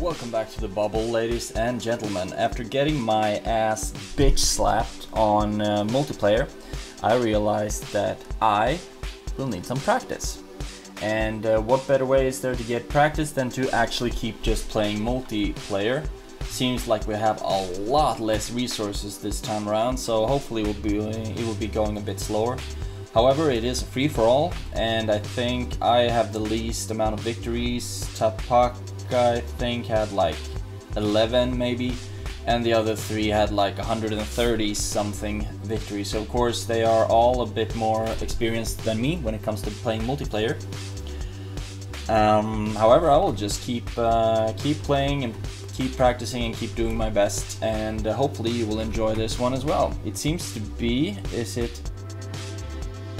Welcome back to the bubble, ladies and gentlemen. After getting my ass bitch slapped on uh, multiplayer, I realized that I will need some practice. And uh, what better way is there to get practice than to actually keep just playing multiplayer? Seems like we have a lot less resources this time around, so hopefully it will be it will be going a bit slower. However, it is free for all, and I think I have the least amount of victories. Tapak I think had like 11 maybe and the other three had like 130 something victories. So of course they are all a bit more experienced than me when it comes to playing multiplayer. Um, however, I will just keep uh, keep playing and keep practicing and keep doing my best, and uh, hopefully you will enjoy this one as well. It seems to be, is it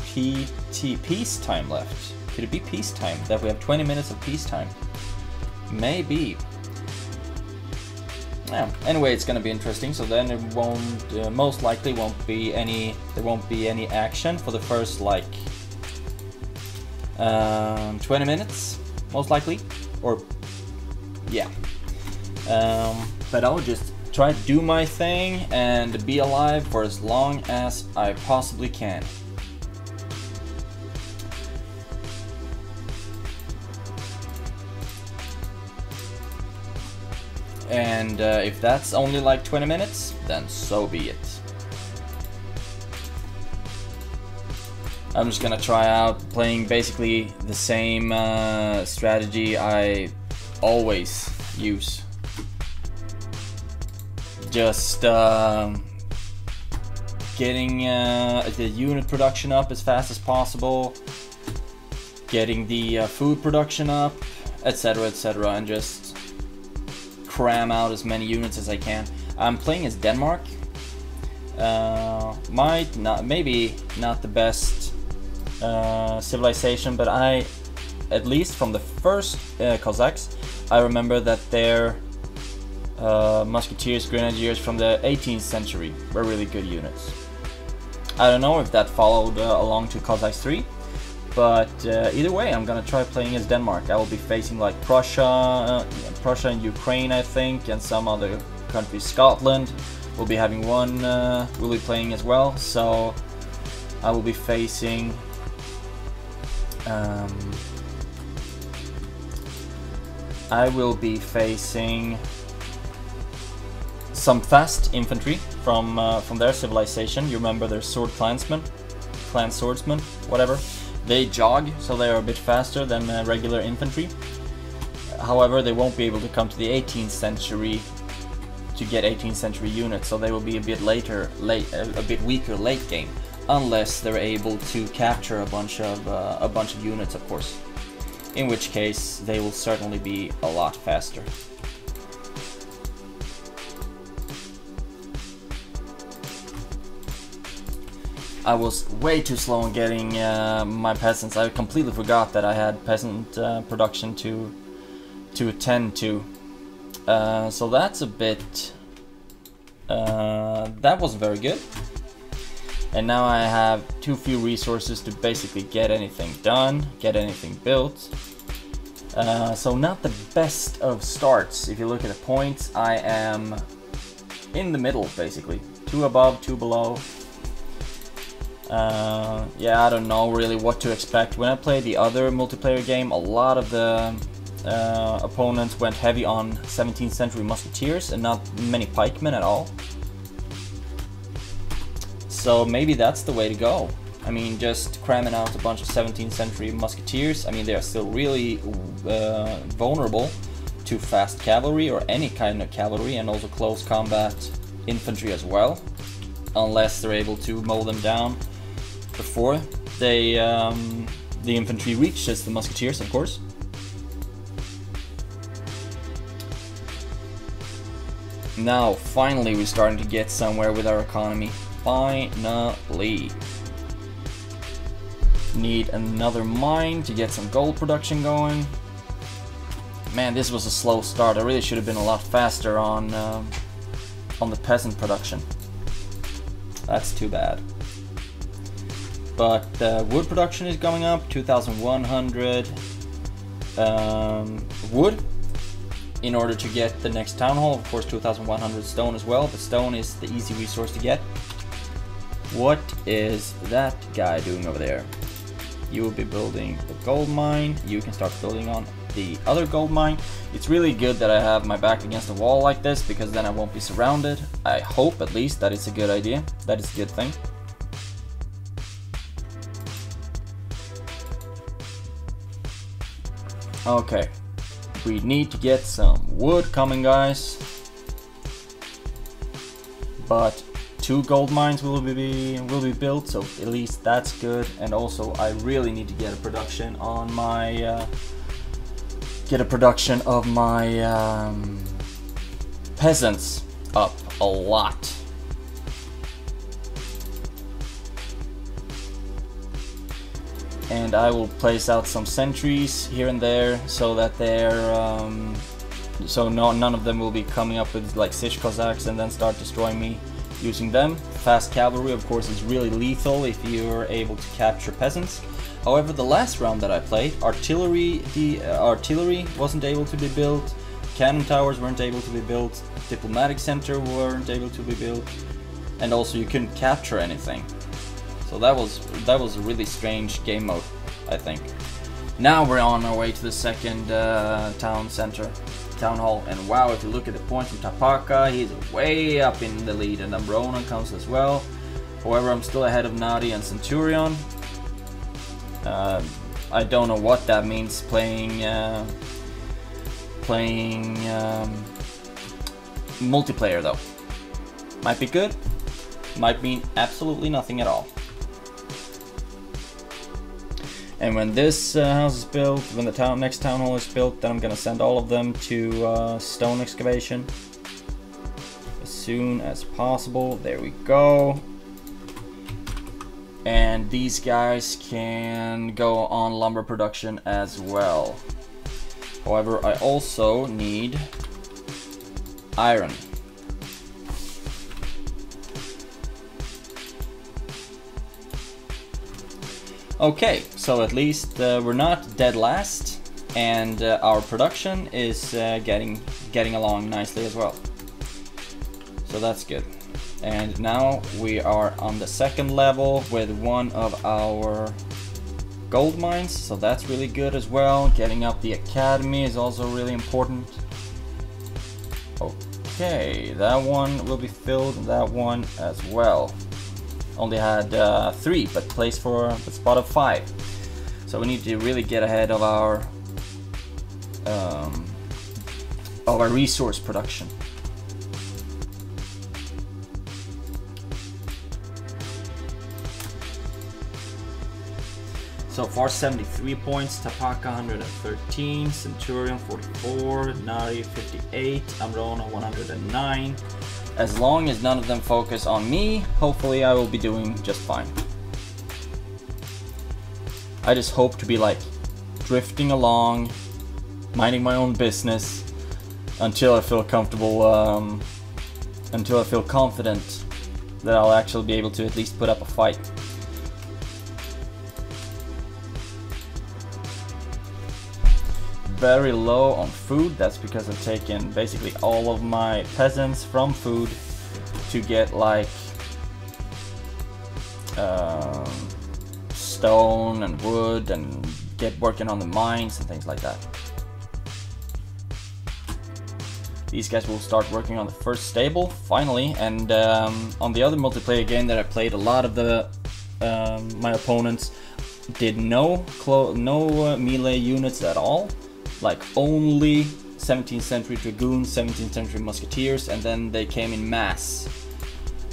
PT peacetime left? Could it be peacetime? That we have 20 minutes of peacetime? Maybe. Yeah. Anyway, it's gonna be interesting. So then it won't, uh, most likely, won't be any. There won't be any action for the first like um, 20 minutes, most likely, or yeah. Um, but I'll just try to do my thing and be alive for as long as I possibly can. And uh, if that's only like 20 minutes, then so be it. I'm just gonna try out playing basically the same uh, strategy I always use. Just uh, getting the unit production up as fast as possible, getting the uh, food production up, etc, etc, and just cram out as many units as I can. I'm playing as Denmark. Uh, might not, maybe not the best uh, civilization, but I, at least from the first uh, Cossacks, I remember that their uh, musketeers, grenadiers from the 18th century were really good units. I don't know if that followed uh, along to Cossacks 3, but uh, either way, I'm gonna try playing as Denmark. I will be facing like Prussia, uh, Prussia and Ukraine, I think, and some other countries. Scotland will be having one. Uh, will be playing as well. So I will be facing. Um, I will be facing some fast infantry from uh, from their civilization. You remember their sword clansmen, clan swordsmen, whatever. They jog, so they are a bit faster than uh, regular infantry. However, they won't be able to come to the 18th century to get 18th century units, so they will be a bit later, late, a bit weaker late game, unless they're able to capture a bunch of uh, a bunch of units, of course. In which case, they will certainly be a lot faster. I was way too slow in getting uh, my peasants. I completely forgot that I had peasant uh, production to to attend to. Uh, so that's a bit. Uh, that wasn't very good. And now I have too few resources to basically get anything done, get anything built. Uh, so not the best of starts. If you look at the points, I am in the middle basically. Two above, two below, uh, yeah, I don't know really what to expect. When I played the other multiplayer game, a lot of the uh, opponents went heavy on 17th century musketeers and not many pikemen at all. So maybe that's the way to go. I mean, just cramming out a bunch of 17th century musketeers. I mean, they are still really uh, vulnerable to fast cavalry or any kind of cavalry and also close combat infantry as well. Unless they're able to mow them down before they um, the infantry reaches the musketeers, of course. Now, finally, we're starting to get somewhere with our economy. Finally. Need another mine to get some gold production going. Man, this was a slow start. I really should have been a lot faster on uh, on the peasant production. That's too bad. But uh, wood production is going up, 2,100 um, wood. in order to get the next town hall. Of course, 2,100 stone as well, but stone is the easy resource to get. What is that guy doing over there? You will be building the gold mine. You can start building on the other gold mine. It's really good that I have my back against a wall like this because then I won't be surrounded. I hope at least that it's a good idea. That is a good thing. Okay, we need to get some wood coming guys. But two gold mines will be will be built, so at least that's good. And also, I really need to get a production on my uh, get a production of my um, peasants up a lot. And I will place out some sentries here and there so that they're um, so no, none of them will be coming up with like Sich Cossacks and then start destroying me using them. Fast cavalry, of course, is really lethal if you're able to capture peasants. However, the last round that I played, artillery, the uh, artillery wasn't able to be built, cannon towers weren't able to be built, diplomatic center weren't able to be built, and also you couldn't capture anything. So that was that was a really strange game mode, I think. Now we're on our way to the second uh, town center, town hall, and wow, if you look at the points from Tapaka, he's way up in the lead, and Ambrona comes as well. However, I'm still ahead of Nadi and Centurion. Uh, I don't know what that means playing uh, playing um, multiplayer though. Might be good, might mean absolutely nothing at all. And when this uh, house is built, when the town next town hall is built, then I'm gonna send all of them to uh, stone excavation as soon as possible. There we go. And these guys can go on lumber production as well. However, I also need iron. Okay, so at least uh, we're not dead last, and uh, our production is uh, getting getting along nicely as well. So that's good. And now we are on the second level with one of our gold mines, so that's really good as well. Getting up the academy is also really important. Okay, that one will be filled, that one as well only had uh, three, but placed for a spot of five. So we need to really get ahead of our um, of our resource production. So far 73 points, Tapaka 113, Centurion 44, Nari 58, Amrona 109. As long as none of them focus on me, hopefully I will be doing just fine. I just hope to be like drifting along, minding my own business until I feel comfortable, um, until I feel confident that I'll actually be able to at least put up a fight. very low on food. That's because I've taken basically all of my peasants from food to get like um, stone and wood and get working on the mines and things like that. These guys will start working on the first stable finally and um, on the other multiplayer game that I played a lot of the um, my opponents did no no uh, melee units at all like only 17th century dragoons, 17th century musketeers, and then they came in mass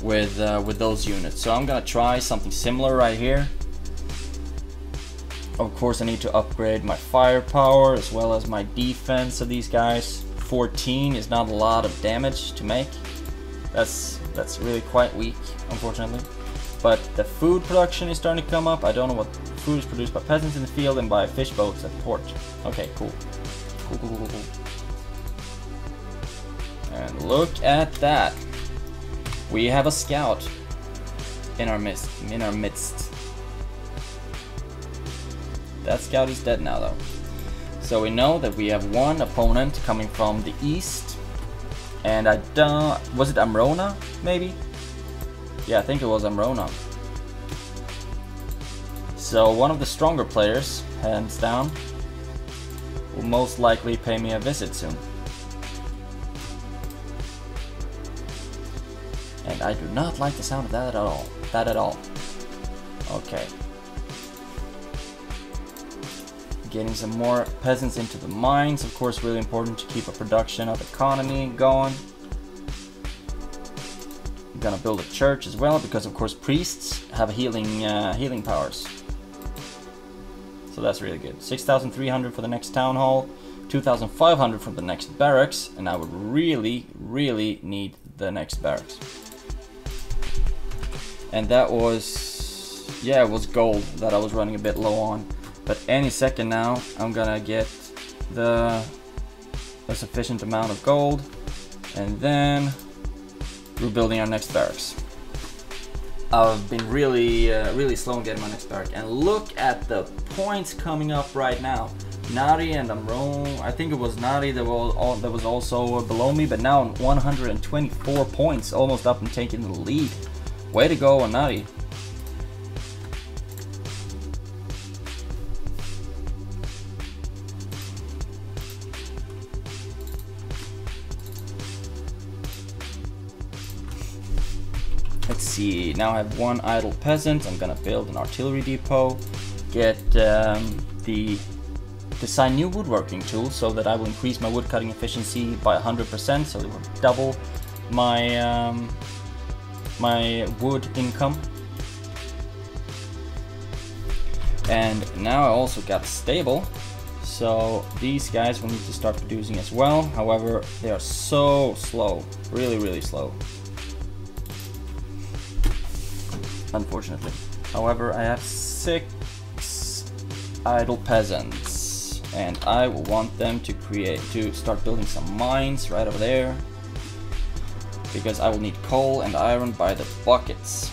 with uh, with those units. So I'm gonna try something similar right here. Of course, I need to upgrade my firepower as well as my defense of these guys. 14 is not a lot of damage to make. That's that's really quite weak, unfortunately. But the food production is starting to come up. I don't know what food is produced by peasants in the field and by fish boats at port. Okay, cool. Cool, cool, cool, cool. And look at that. We have a scout in our midst. In our midst. That scout is dead now, though. So we know that we have one opponent coming from the east. And I don't... Was it Amrona, maybe? Yeah, I think it was Amrona. So one of the stronger players, hands down, will most likely pay me a visit soon. And I do not like the sound of that at all. That at all. Okay. Getting some more peasants into the mines, of course really important to keep a production of economy going. I'm gonna build a church as well because of course priests have healing uh, healing powers. So that's really good. 6,300 for the next town hall, 2,500 for the next barracks, and I would really, really need the next barracks. And that was, yeah, it was gold that I was running a bit low on. But any second now, I'm gonna get the a sufficient amount of gold, and then we're building our next barracks. I've been really, uh, really slow in getting my next barrack. And look at the points coming up right now. Nari and Amron, I think it was Nari that was, that was also below me, but now 124 points, almost up and taking the lead. Way to go, Nari. See, now I have one idle peasant. I'm gonna build an artillery depot, get um, the design new woodworking tool so that I will increase my woodcutting efficiency by 100%, so it will double my um, my wood income. And now I also got stable, so these guys will need to start producing as well. However, they are so slow, really, really slow. Unfortunately. However, I have six idle peasants, and I want them to create, to start building some mines right over there, because I will need coal and iron by the buckets.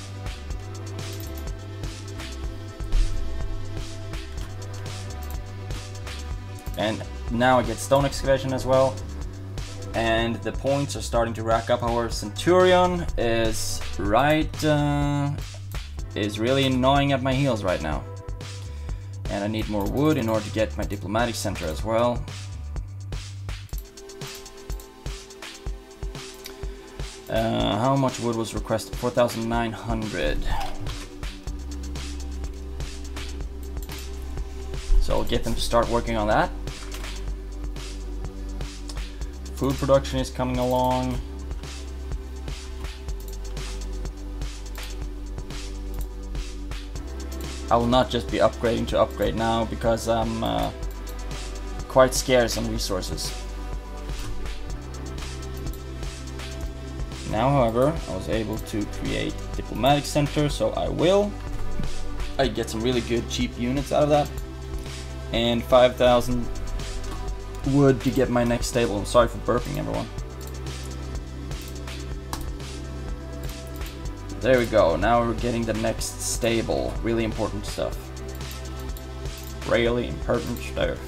And now I get stone excavation as well. And the points are starting to rack up. Our Centurion is right uh, is really gnawing at my heels right now. And I need more wood in order to get my diplomatic center as well. Uh, how much wood was requested? 4,900. So I'll get them to start working on that. Food production is coming along. I will not just be upgrading to upgrade now because I'm uh, quite scarce on resources. Now, however, I was able to create diplomatic center, so I will. I get some really good cheap units out of that. And 5,000 wood to get my next stable. I'm sorry for burping, everyone. There we go, now we're getting the next stable. Really important stuff. Really important stuff.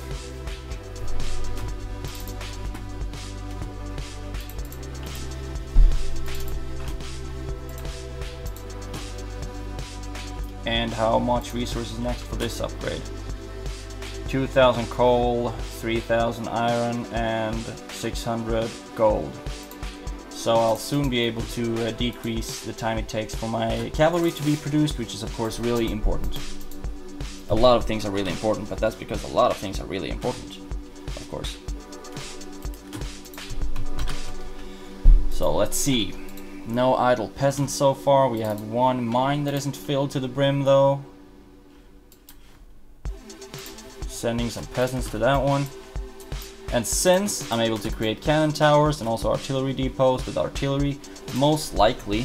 And how much resources next for this upgrade? 2000 coal, 3000 iron, and 600 gold so I'll soon be able to uh, decrease the time it takes for my cavalry to be produced, which is of course really important. A lot of things are really important, but that's because a lot of things are really important, of course. So let's see. No idle peasants so far. We have one mine that isn't filled to the brim though. Sending some peasants to that one. And since I'm able to create cannon towers and also artillery depots with artillery, most likely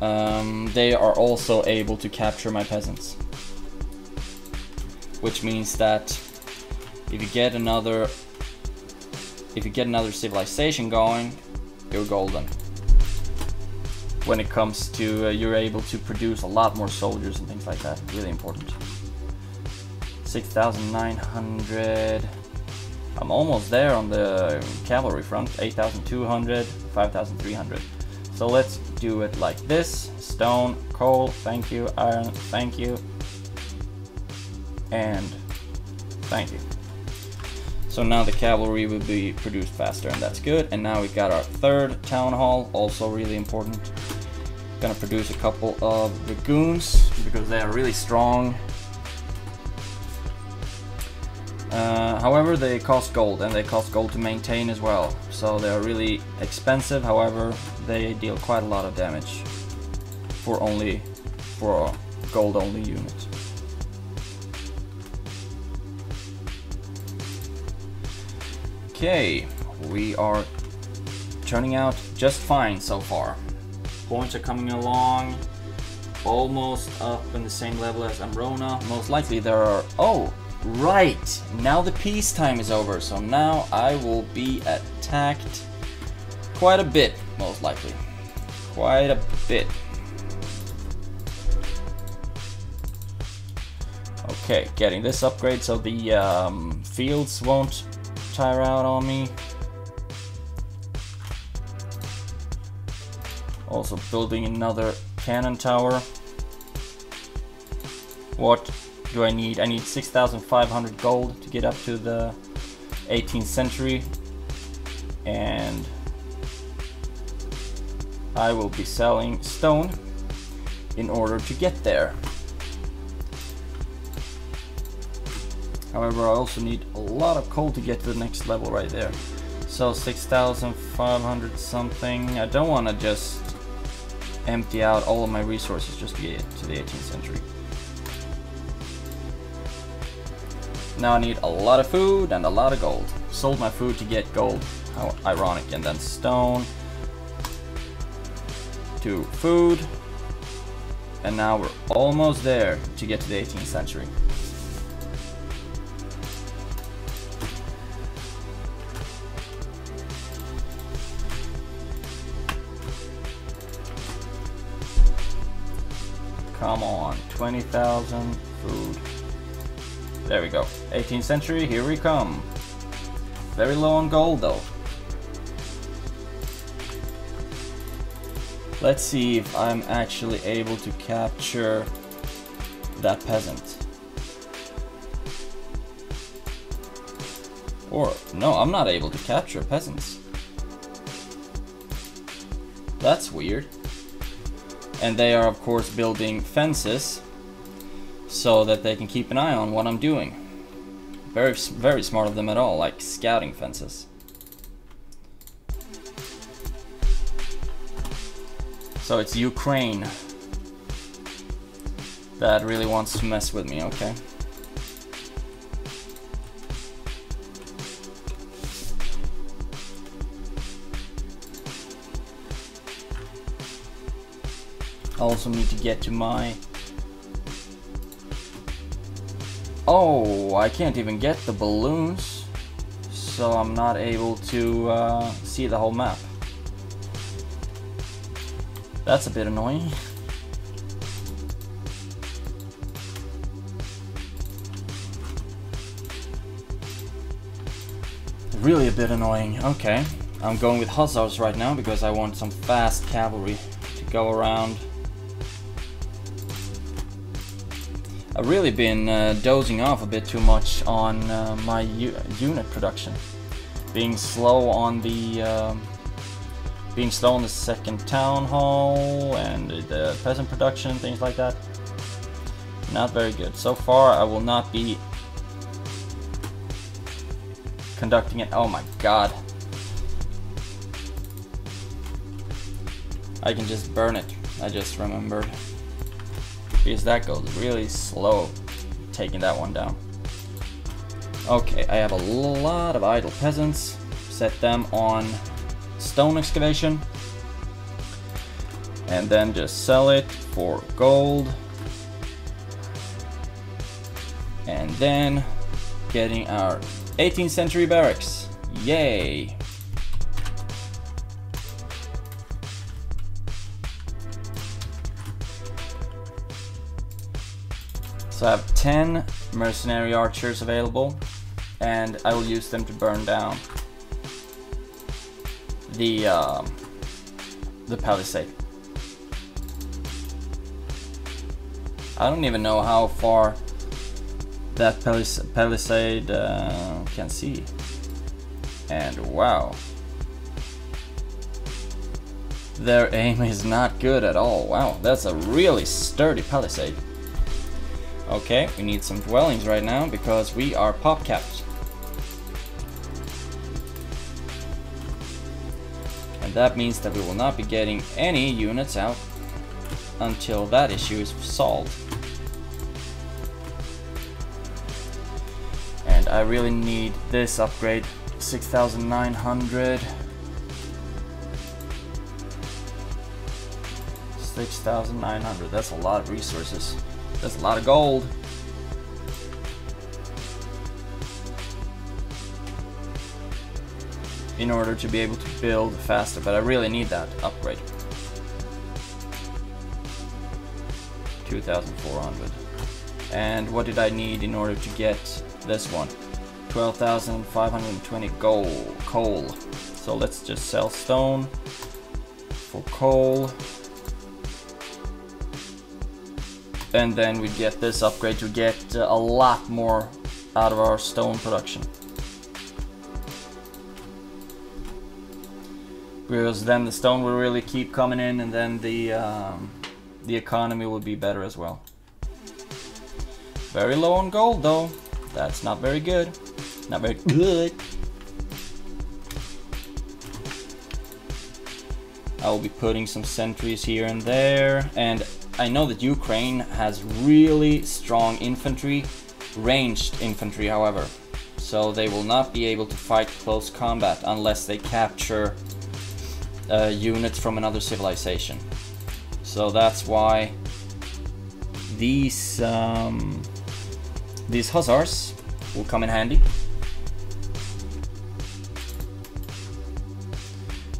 um, they are also able to capture my peasants. Which means that if you get another if you get another civilization going, you're golden. When it comes to uh, you're able to produce a lot more soldiers and things like that, really important. 6,900. I'm almost there on the cavalry front. 8,200, 5,300. So let's do it like this. Stone, coal, thank you. Iron, thank you. And thank you. So now the cavalry will be produced faster and that's good. And now we got our third town hall, also really important. Gonna produce a couple of dragoons because they are really strong. Uh, however, they cost gold and they cost gold to maintain as well. So they are really expensive. However, they deal quite a lot of damage for only for gold only unit. Okay, we are turning out just fine so far. Points are coming along, almost up in the same level as Amrona. Most likely there are... Oh, right! Now the peace time is over, so now I will be attacked quite a bit, most likely. Quite a bit. Okay, getting this upgrade so the um, fields won't tire out on me. Also building another cannon tower. What do I need? I need 6,500 gold to get up to the 18th century. And I will be selling stone in order to get there. However, I also need a lot of coal to get to the next level right there. So 6,500 something. I don't want to just empty out all of my resources just to get to the 18th century. Now I need a lot of food and a lot of gold. Sold my food to get gold. How ironic. And then stone to food. And now we're almost there to get to the 18th century. Come on, 20,000 food. There we go. 18th century, here we come. Very low on gold though. Let's see if I'm actually able to capture that peasant. Or, no, I'm not able to capture peasants. That's weird. And they are of course building fences so that they can keep an eye on what I'm doing. Very, very smart of them at all, like scouting fences. So it's Ukraine that really wants to mess with me, okay? I also need to get to my... Oh, I can't even get the balloons, so I'm not able to uh, see the whole map. That's a bit annoying. Really a bit annoying. Okay, I'm going with hussars right now because I want some fast cavalry to go around I've really been uh, dozing off a bit too much on uh, my unit production. Being slow on the um, being slow on the second town hall and the peasant production things like that. Not very good. So far I will not be conducting it. Oh my god. I can just burn it. I just remembered because that goes really slow taking that one down. Okay, I have a lot of idle peasants. Set them on stone excavation. And then just sell it for gold. And then getting our 18th century barracks. Yay! So I have 10 mercenary archers available and I will use them to burn down the uh, the palisade. I don't even know how far that palis palisade uh, can see. And wow. Their aim is not good at all. Wow, that's a really sturdy palisade. Okay, we need some dwellings right now because we are pop capped. And that means that we will not be getting any units out until that issue is solved. And I really need this upgrade, 6,900. 6,900, that's a lot of resources. That's a lot of gold. In order to be able to build faster, but I really need that upgrade. 2,400. And what did I need in order to get this one? 12,520 gold, coal. So let's just sell stone for coal. And then we get this upgrade to get uh, a lot more out of our stone production. Because then the stone will really keep coming in and then the, um, the economy will be better as well. Very low on gold though. That's not very good. Not very good. I will be putting some sentries here and there and I know that Ukraine has really strong infantry, ranged infantry however, so they will not be able to fight close combat unless they capture uh, units from another civilization. So that's why these um, these hussars will come in handy.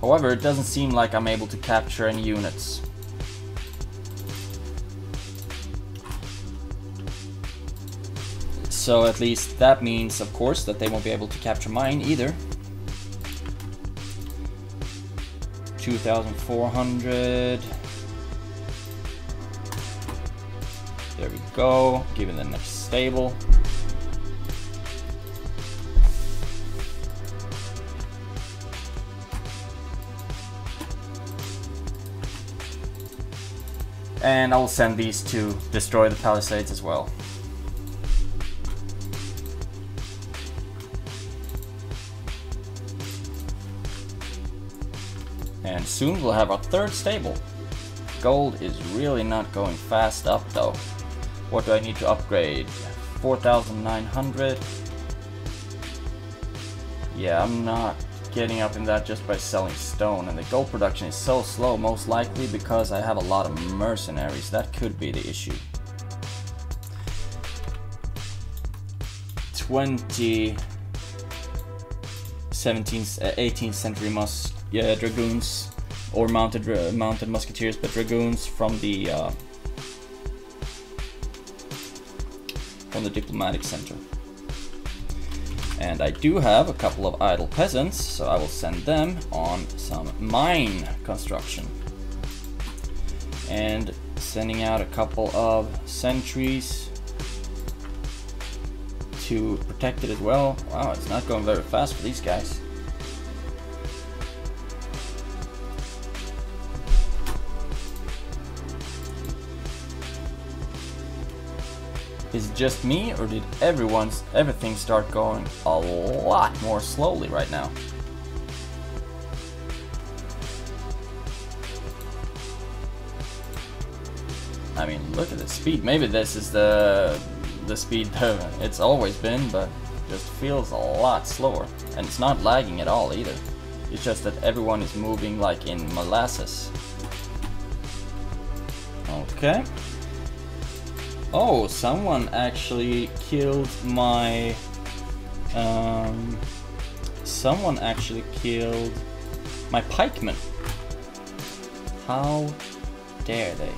However, it doesn't seem like I'm able to capture any units. So at least that means, of course, that they won't be able to capture mine either. 2,400. There we go, giving the next stable. And I'll send these to destroy the palisades as well. Soon we'll have our third stable. Gold is really not going fast up though. What do I need to upgrade? 4,900. Yeah, I'm not getting up in that just by selling stone. And the gold production is so slow, most likely because I have a lot of mercenaries. That could be the issue. 20 17th, uh, 18th century mus yeah, dragoons or mounted uh, mounted musketeers, but dragoons from the uh, from the diplomatic center. And I do have a couple of idle peasants, so I will send them on some mine construction. And sending out a couple of sentries to protect it as well. Wow, it's not going very fast for these guys. Is it just me, or did everyone's everything start going a lot more slowly right now? I mean, look at the speed. Maybe this is the the speed it's always been, but just feels a lot slower. And it's not lagging at all either. It's just that everyone is moving like in molasses. Okay. Oh, someone actually killed my... Um, someone actually killed my pikeman. How dare they?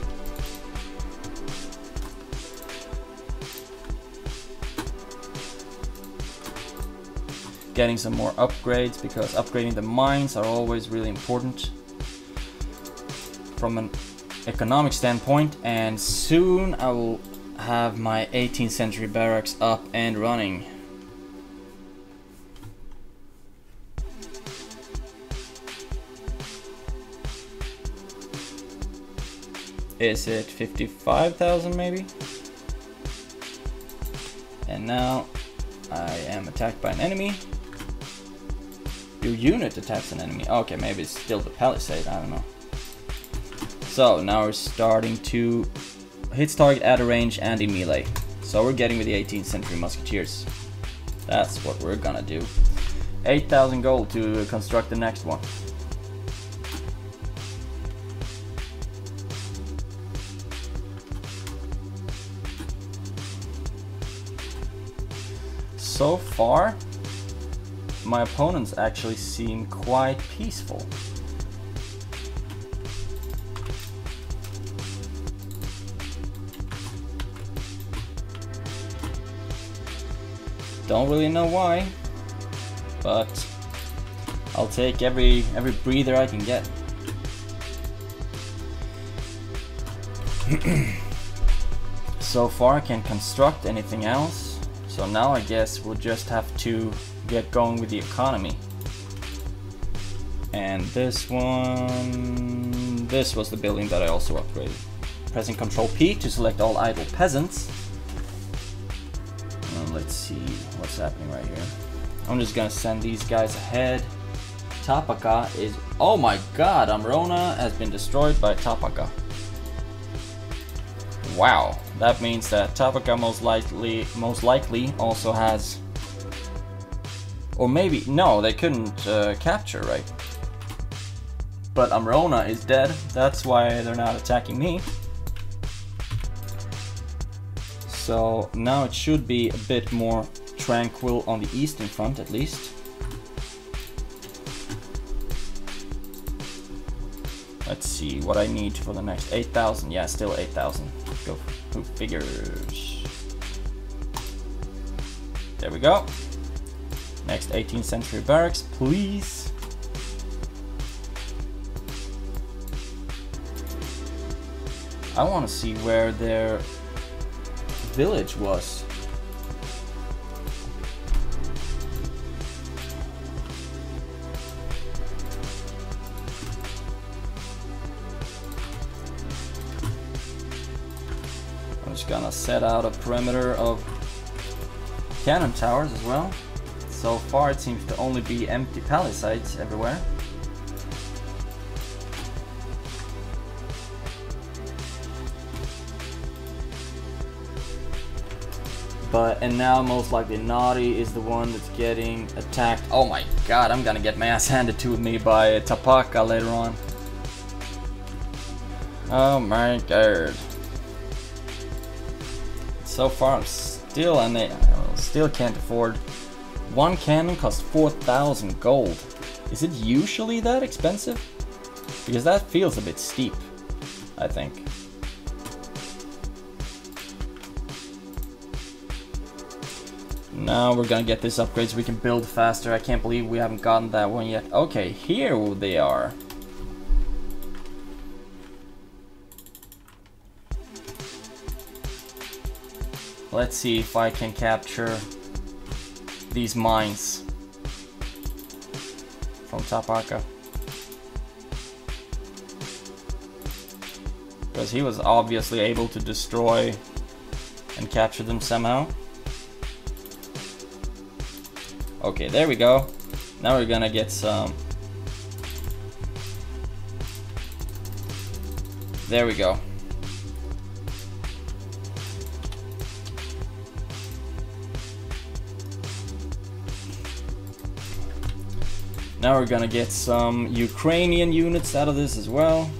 Getting some more upgrades because upgrading the mines are always really important from an economic standpoint and soon I will have my 18th century barracks up and running. Is it 55,000 maybe? And now I am attacked by an enemy. Your unit attacks an enemy. Okay, maybe it's still the palisade, I don't know. So now we're starting to hits target at a range and in melee. So we're getting with the 18th century musketeers. That's what we're gonna do. 8,000 gold to construct the next one. So far, my opponents actually seem quite peaceful. Don't really know why, but I'll take every every breather I can get. so far I can't construct anything else, so now I guess we'll just have to get going with the economy. And this one, this was the building that I also upgraded. Pressing Control P to select all idle peasants see what's happening right here. I'm just gonna send these guys ahead. Tapaka is... Oh my god, Amrona has been destroyed by Tapaka. Wow, that means that Tapaka most likely, most likely also has... Or maybe, no, they couldn't uh, capture, right? But Amrona is dead, that's why they're not attacking me. So now it should be a bit more tranquil on the eastern front at least. Let's see what I need for the next 8,000. Yeah, still 8,000. Go. Who figures? There we go. Next 18th century barracks, please. I want to see where their village was. I'm just gonna set out a perimeter of cannon towers as well. So far it seems to only be empty palisades everywhere. But, and now most likely Naughty is the one that's getting attacked. Oh my god, I'm gonna get my ass handed to me by Tapaka later on. Oh my god. So far I'm still, and they still can't afford. One cannon costs 4,000 gold. Is it usually that expensive? Because that feels a bit steep, I think. Now we're gonna get this upgrade so we can build faster. I can't believe we haven't gotten that one yet. Okay, here they are. Let's see if I can capture these mines from Tapaka. Because he was obviously able to destroy and capture them somehow. Okay, there we go. Now we're gonna get some... There we go. Now we're gonna get some Ukrainian units out of this as well.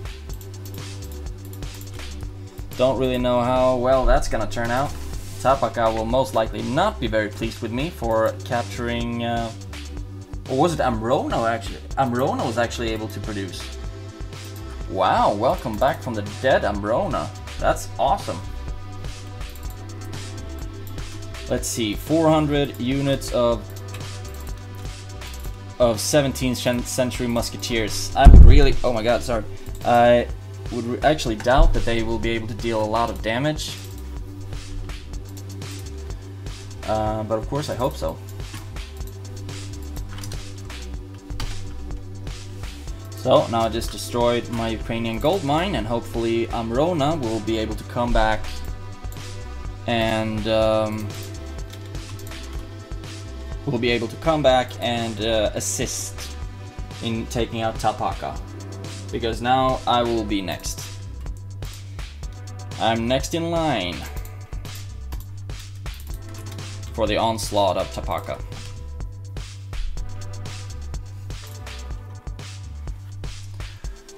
Don't really know how well that's gonna turn out. Tapaka will most likely not be very pleased with me for capturing... Uh, or was it Amrona actually? Amrona was actually able to produce. Wow, welcome back from the dead Amrona. That's awesome. Let's see, 400 units of of 17th century musketeers. I would really, oh my god, sorry. I would actually doubt that they will be able to deal a lot of damage. Uh, but of course I hope so. So now I just destroyed my Ukrainian gold mine and hopefully Amrona will be able to come back and um, will be able to come back and uh, assist in taking out Tapaka. Because now I will be next. I'm next in line for the onslaught of Tapaka.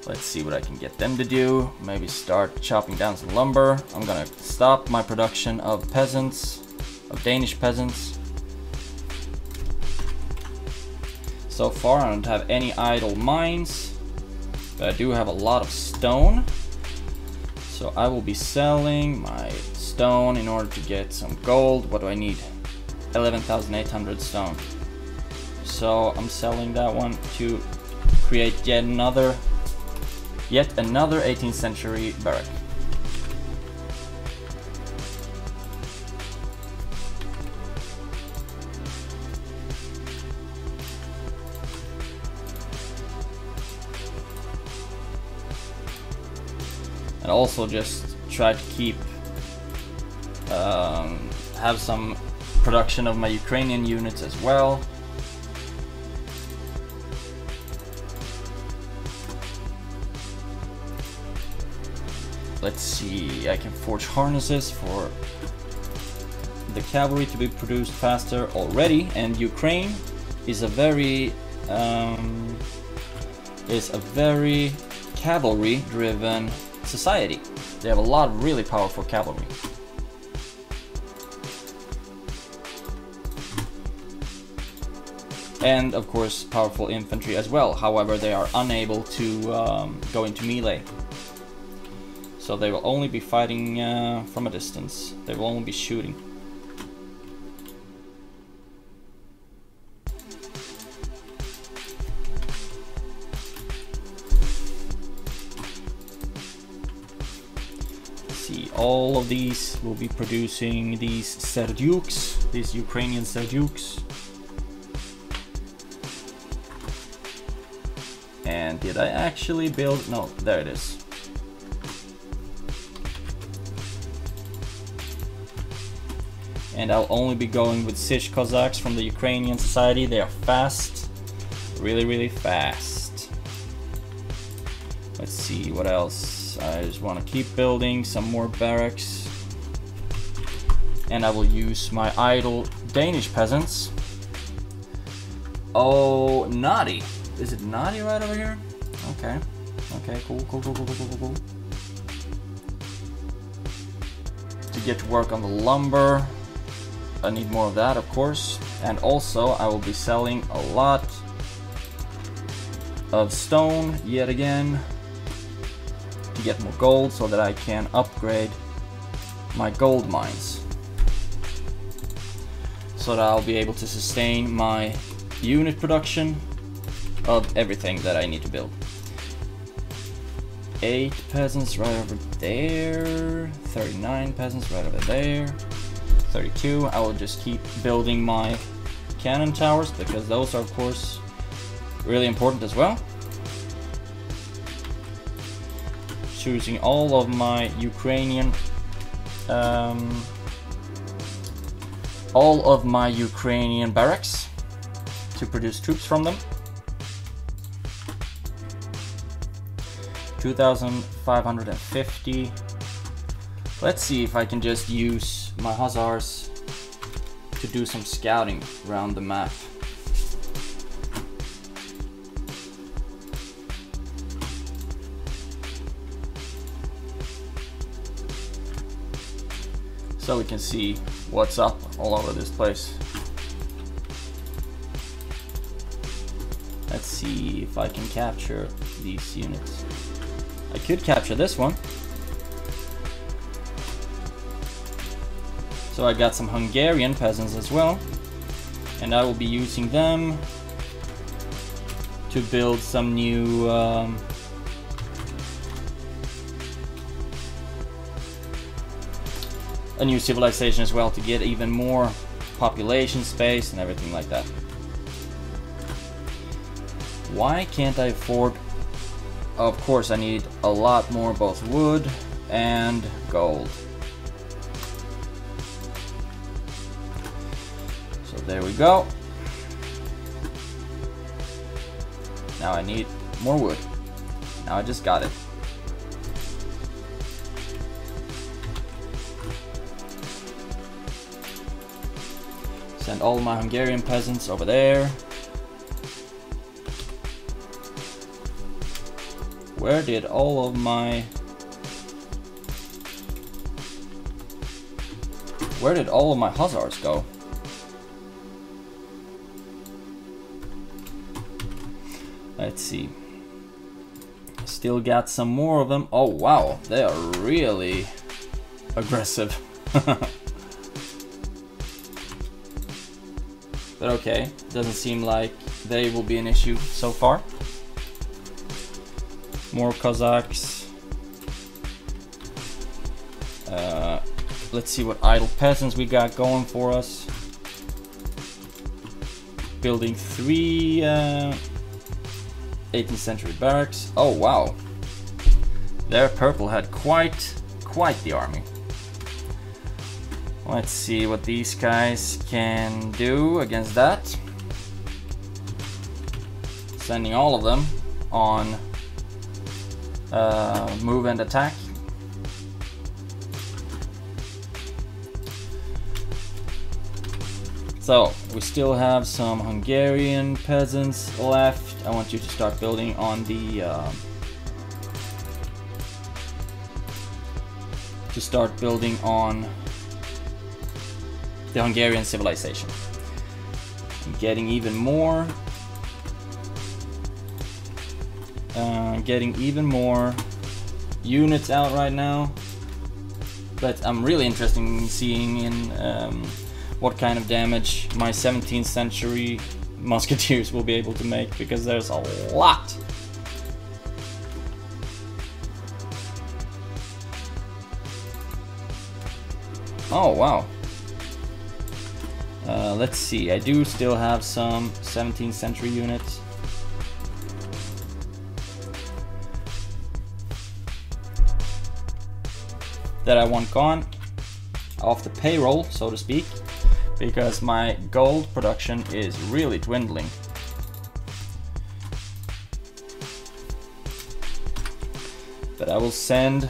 Let's see what I can get them to do. Maybe start chopping down some lumber. I'm gonna stop my production of peasants, of Danish peasants. So far I don't have any idle mines, but I do have a lot of stone. So I will be selling my stone in order to get some gold. What do I need? 11,800 stone. So I'm selling that one to create yet another Yet another 18th century barrack. And also just try to keep um, have some production of my Ukrainian units as well Let's see, I can forge harnesses for the cavalry to be produced faster already, and Ukraine is a very um, is a very cavalry-driven society. They have a lot of really powerful cavalry. And of course powerful infantry as well, however they are unable to um, go into melee. So they will only be fighting uh, from a distance. They will only be shooting. see, all of these will be producing these Serdyuks, these Ukrainian Serdyuks. Did I actually build? No, there it is. and I'll only be going with Sich Cossacks from the Ukrainian society. They are fast, really, really fast. Let's see, what else? I just want to keep building some more barracks. And I will use my idle Danish peasants. Oh, Naughty. Is it Naughty right over here? Okay. Okay, cool, cool, cool, cool, cool, cool, cool. To get to work on the lumber. I need more of that, of course. And also, I will be selling a lot of stone, yet again, to get more gold so that I can upgrade my gold mines. So that I'll be able to sustain my unit production of everything that I need to build. 8 peasants right over there, 39 peasants right over there, 32. I will just keep building my cannon towers because those are of course really important as well. Choosing all of my Ukrainian um, all of my Ukrainian barracks to produce troops from them. 2,550. Let's see if I can just use my Hussars to do some scouting around the map. So we can see what's up all over this place. Let's see if I can capture these units. I could capture this one. So I got some Hungarian peasants as well. And I will be using them to build some new um, a new civilization as well to get even more population space and everything like that. Why can't I afford... Of course I need a lot more both wood and gold. So there we go. Now I need more wood. Now I just got it. Send all my Hungarian peasants over there. Where did all of my... Where did all of my hussars go? Let's see. Still got some more of them. Oh wow, they are really aggressive. But okay, doesn't seem like they will be an issue so far. More Cossacks. Uh, let's see what idle peasants we got going for us. Building three uh, 18th century barracks. Oh wow, their purple had quite quite the army. Let's see what these guys can do against that. Sending all of them on uh, move and attack. So, we still have some Hungarian peasants left. I want you to start building on the... Uh, to start building on the Hungarian civilization. Getting even more. Uh, getting even more units out right now. But I'm really interested in seeing in um, what kind of damage my 17th century musketeers will be able to make because there's a lot. Oh wow, uh, let's see, I do still have some 17th century units. That I want gone off the payroll, so to speak, because my gold production is really dwindling. But I will send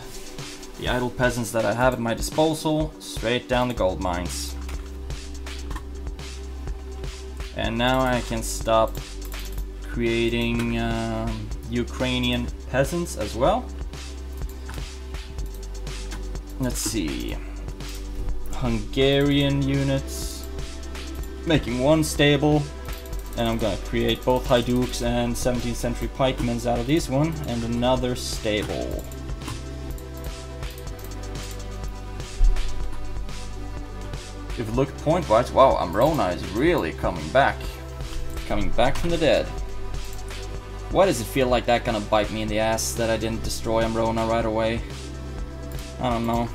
the idle peasants that I have at my disposal straight down the gold mines. And now I can stop creating um, Ukrainian peasants as well. Let's see. Hungarian units. Making one stable. And I'm gonna create both Haiduks and 17th century pikemen out of this one. And another stable. If you look point-wise, wow, Amrona is really coming back. Coming back from the dead. Why does it feel like that gonna bite me in the ass that I didn't destroy Amrona right away? I don't know.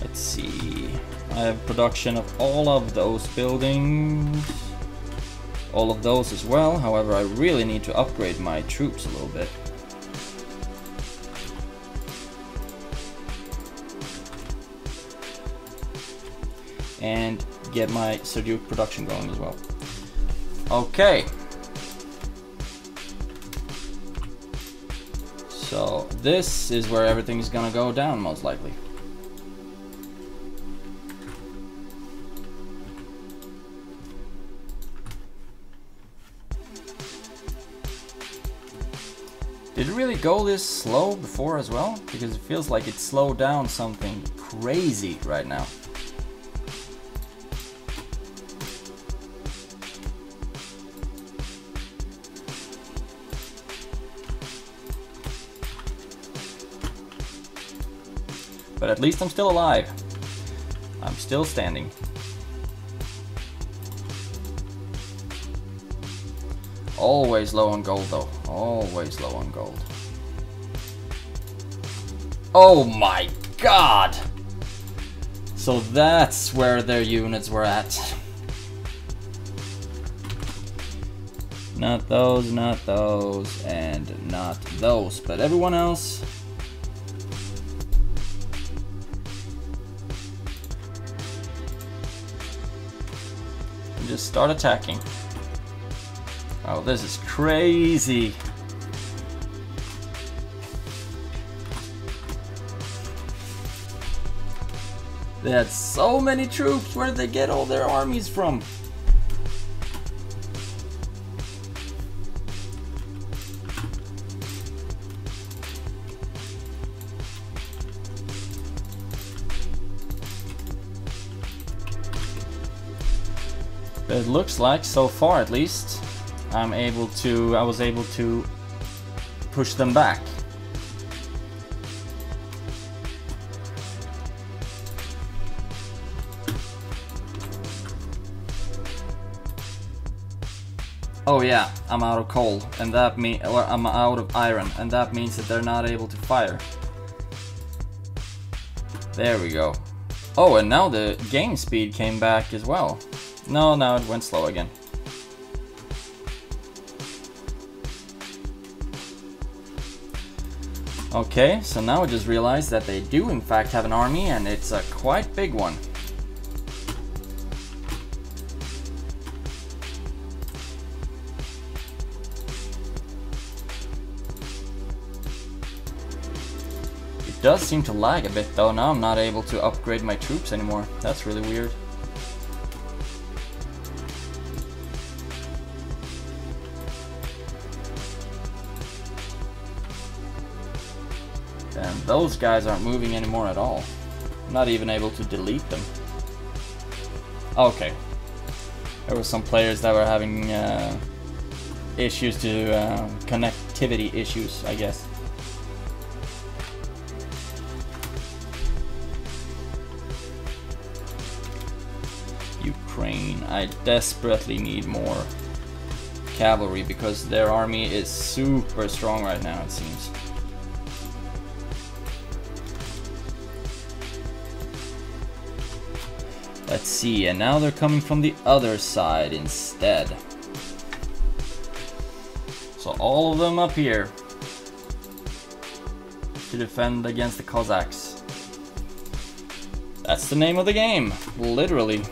Let's see. I have production of all of those buildings. All of those as well. However, I really need to upgrade my troops a little bit. Get my Serdyuk production going as well. Okay. So this is where everything's gonna go down most likely. Did it really go this slow before as well? Because it feels like it slowed down something crazy right now. But at least I'm still alive. I'm still standing. Always low on gold though. Always low on gold. Oh my god! So that's where their units were at. Not those, not those, and not those. But everyone else... Just start attacking. Oh, this is crazy. They had so many troops. Where did they get all their armies from? Looks like, so far at least, I'm able to, I was able to push them back. Oh yeah, I'm out of coal, and that mean, or I'm out of iron, and that means that they're not able to fire. There we go. Oh, and now the game speed came back as well. No, now it went slow again. Okay, so now I just realized that they do in fact have an army and it's a quite big one. It does seem to lag a bit though, now I'm not able to upgrade my troops anymore. That's really weird. Those guys aren't moving anymore at all. I'm not even able to delete them. Okay. There were some players that were having uh, issues to uh, connectivity issues, I guess. Ukraine. I desperately need more cavalry because their army is super strong right now, it seems. Let's see, and now they're coming from the other side instead. So all of them up here to defend against the Cossacks. That's the name of the game, literally.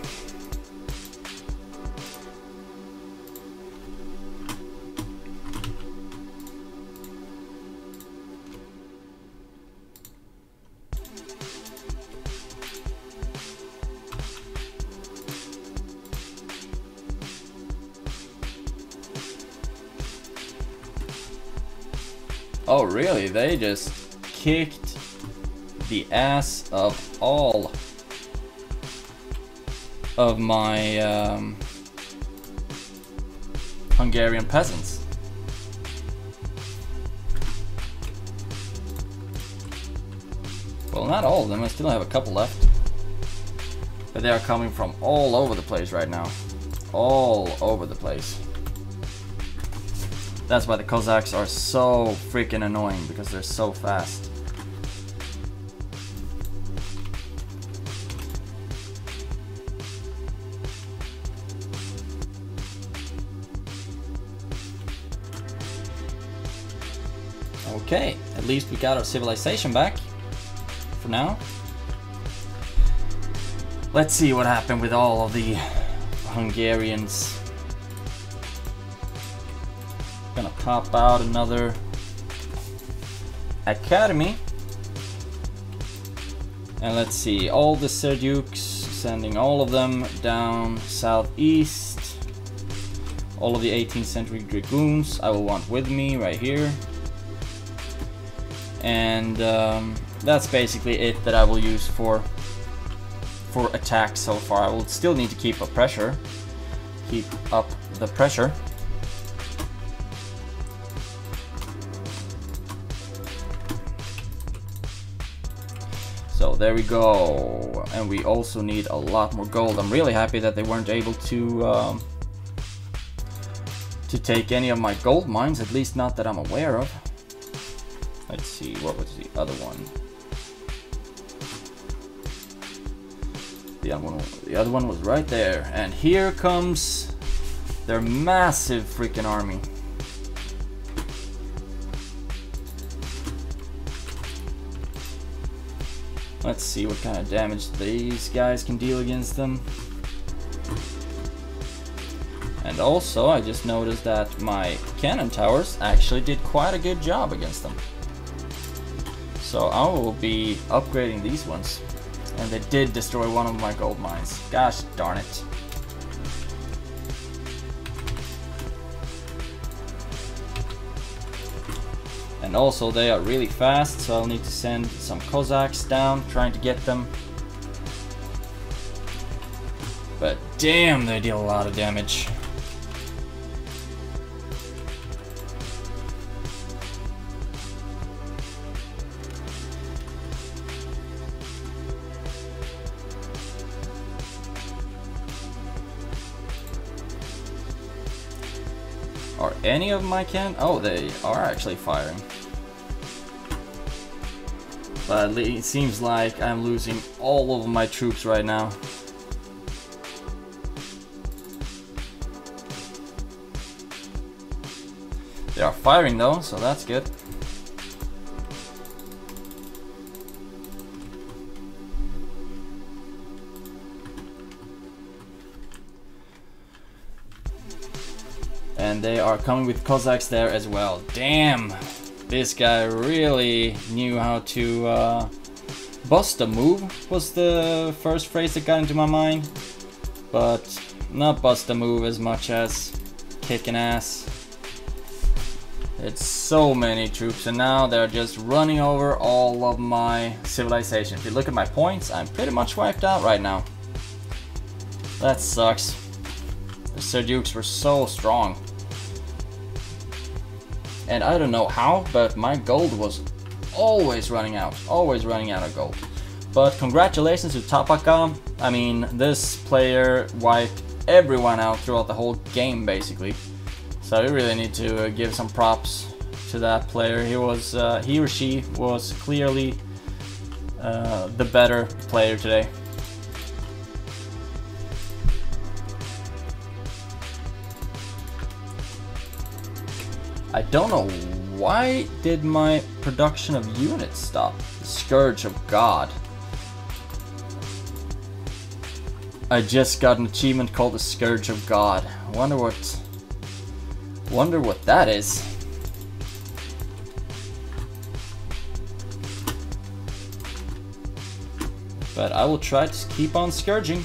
They just kicked the ass of all of my um, Hungarian peasants. Well, not all of them. I still have a couple left. But they are coming from all over the place right now. All over the place. That's why the Cossacks are so freaking annoying, because they're so fast. Okay, at least we got our civilization back. For now. Let's see what happened with all of the Hungarians. Pop out another academy. And let's see, all the Serdyuks, sending all of them down southeast. All of the 18th century dragoons I will want with me right here. And um, that's basically it that I will use for for attack so far. I will still need to keep up pressure. Keep up the pressure. There we go. And we also need a lot more gold. I'm really happy that they weren't able to um, to take any of my gold mines, at least not that I'm aware of. Let's see, what was the other one? The other one, the other one was right there. And here comes their massive freaking army. Let's see what kind of damage these guys can deal against them. And also, I just noticed that my cannon towers actually did quite a good job against them. So I will be upgrading these ones. And they did destroy one of my gold mines. Gosh darn it. And also they are really fast, so I'll need to send some Cossacks down, trying to get them. But damn, they deal a lot of damage. Are any of my can? Oh, they are actually firing. But it seems like I'm losing all of my troops right now. They are firing though, so that's good. And they are coming with Cossacks there as well. Damn! This guy really knew how to uh, bust a move was the first phrase that got into my mind. But not bust a move as much as kicking ass. It's so many troops and now they're just running over all of my civilization. If you look at my points, I'm pretty much wiped out right now. That sucks. The Seljuks were so strong. And I don't know how, but my gold was always running out. Always running out of gold. But congratulations to Tapaka. I mean, this player wiped everyone out throughout the whole game, basically. So we really need to uh, give some props to that player. He was, uh, he or she was clearly uh, the better player today. I don't know why did my production of units stop? The Scourge of God. I just got an achievement called the Scourge of God. Wonder what Wonder what that is. But I will try to keep on scourging.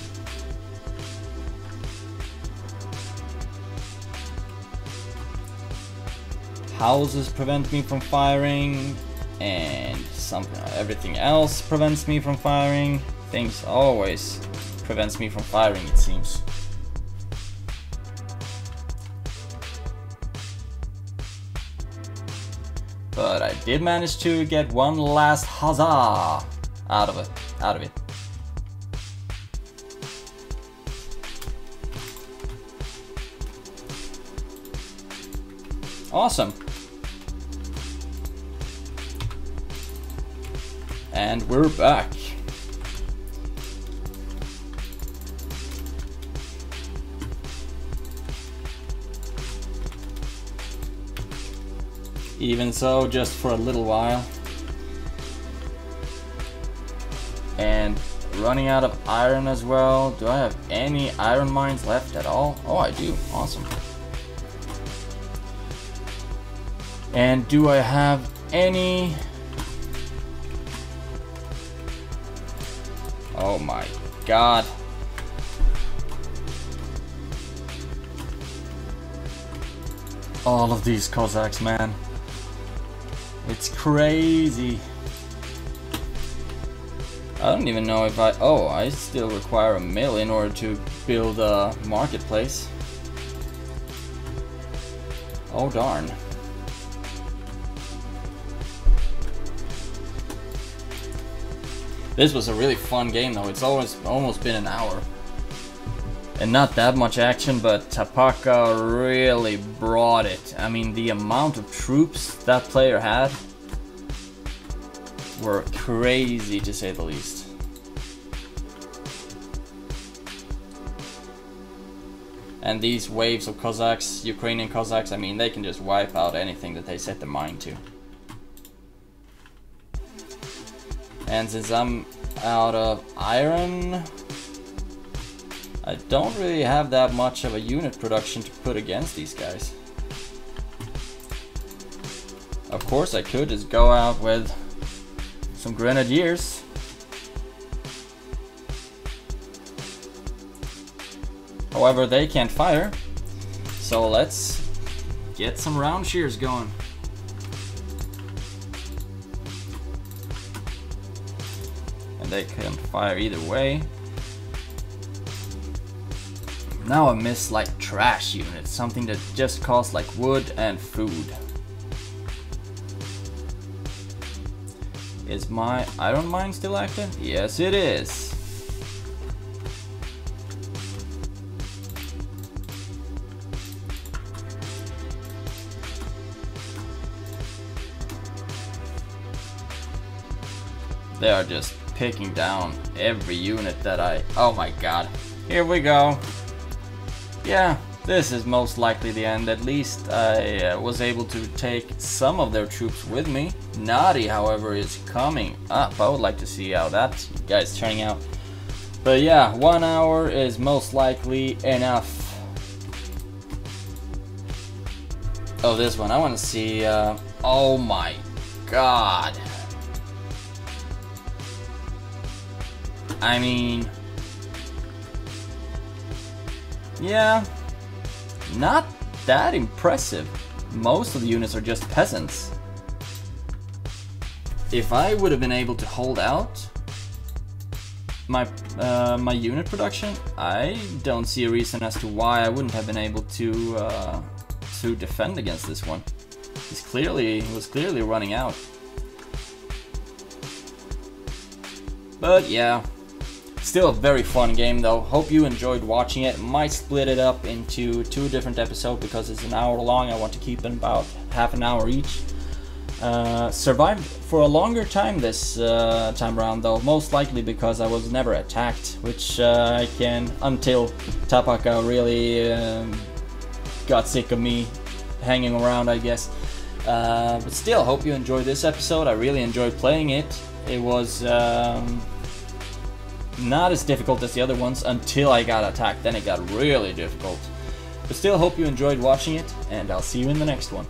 Houses prevent me from firing, and something, everything else prevents me from firing. Things always prevents me from firing, it seems. But I did manage to get one last huzzah out of it, out of it. Awesome. And we're back. Even so, just for a little while. And running out of iron as well. Do I have any iron mines left at all? Oh, I do. Awesome. And do I have any... god. All of these Cossacks, man. It's crazy. I don't even know if I... Oh, I still require a mill in order to build a marketplace. Oh darn. This was a really fun game though. It's always almost been an hour. And not that much action, but Tapaka really brought it. I mean, the amount of troops that player had were crazy to say the least. And these waves of Cossacks, Ukrainian Cossacks, I mean, they can just wipe out anything that they set their mind to. And since I'm out of iron, I don't really have that much of a unit production to put against these guys. Of course I could just go out with some grenadiers However, they can't fire. So let's get some round shears going. They can fire either way. Now I miss like trash units, something that just costs like wood and food. Is my iron mine still active? Yes it is. They are just picking down every unit that I... Oh my god. Here we go. Yeah, this is most likely the end. At least I uh, was able to take some of their troops with me. Nadi, however, is coming up. I would like to see how that guy's turning out. But yeah, one hour is most likely enough. Oh, this one. I want to see... Uh, oh my god. I mean... Yeah, not that impressive. Most of the units are just peasants. If I would have been able to hold out my uh, my unit production, I don't see a reason as to why I wouldn't have been able to uh, to defend against this one. He's clearly he was clearly running out. But yeah, Still a very fun game though. Hope you enjoyed watching it. Might split it up into two different episodes because it's an hour long. I want to keep it about half an hour each. Uh, survived for a longer time this uh, time around though, most likely because I was never attacked, which uh, I can until Tapaka really um, got sick of me hanging around, I guess. Uh, but still, hope you enjoyed this episode. I really enjoyed playing it. It was. Um, not as difficult as the other ones until I got attacked, then it got really difficult. But still hope you enjoyed watching it, and I'll see you in the next one.